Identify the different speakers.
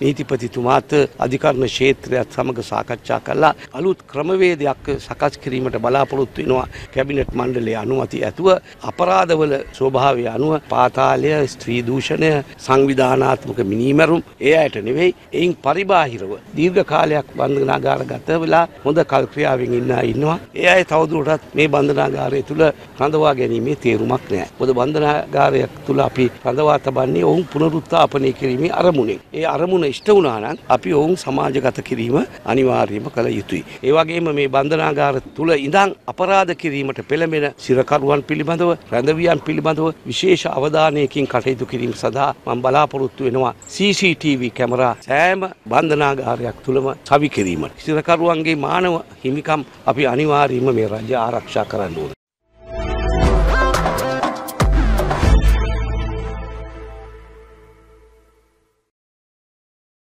Speaker 1: නීතිපතිතුමාත් අධිකරණ ක්ෂේත්‍රයත් සමග සාකච්ඡා කළා අලුත් ක්‍රමවේදයක් සකස් කිරීමට බලාපොරොත්තු වෙනවා කැබිනට් මණ්ඩලයේ අනුමැතිය ඇතුව අපරාධවල ස්වභාවය අනුව පාතාලය ස්ත්‍රී දූෂණය සංවිධානාත්මක මිනීමැරුම් ඒ අයට නෙවෙයි එයින් පරිබාහිරව දීර්ඝ කාලයක් බන්ධනාගාර ගත වෙලා හොඳ කල්ක්‍රියාවෙන් ඉන්න ඉන්නවා ඒ අය තවදුරටත් මේ බන්ධනාගාරය තුළ රඳවා ගැනීමේ තේරුමක් නෑ. මොකද බන්ධනාගාරයක් තුළ අපි රඳවා තබන්නේ ඔවුන් පුනරුත්ථාපනය කිරීමේ අරමුණෙන්. ඒ අරමුණ ඉෂ්ට වුණා නම් අපි ඔවුන් සමාජගත කිරීම අනිවාර්යයෙන්ම කළ යුතුයි. ඒ වගේම මේ බන්ධනාගාර තුළ ඉඳන් අපරාධ කිරීමට පෙළඹෙන සිරකරුවන් පිළිබඳව රැඳවියන් පිළිබඳව විශේෂ අවධානයකින් කටයුතු කිරීම සඳහා මම බලාපොරොත්තු වෙනවා CCTV කැමරා සෑම බන්ධනාගාරයක් තුළම සවි කිරීමට. සිරකරුවන්ගේ මානව හිමිකම් අපි අනිවාර්යයෙන්ම මේ රජය ආරක්ෂා කරන්න ඕන.